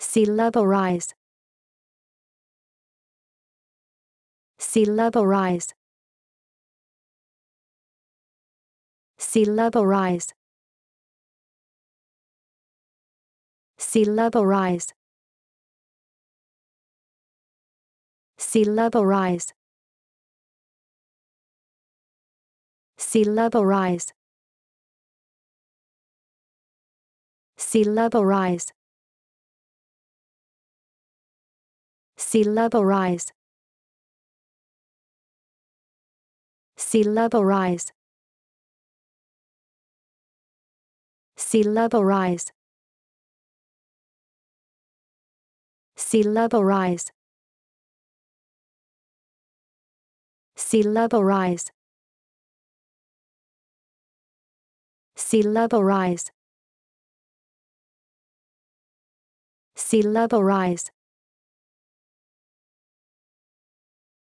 Sea level rise. Sea level rise. Sea level rise. Sea level rise. Sea level rise. Sea level rise. Sea level rise. Sea level rise. Sea level rise. Sea level rise. Sea level rise. Sea level rise. Sea level rise. Sea level rise.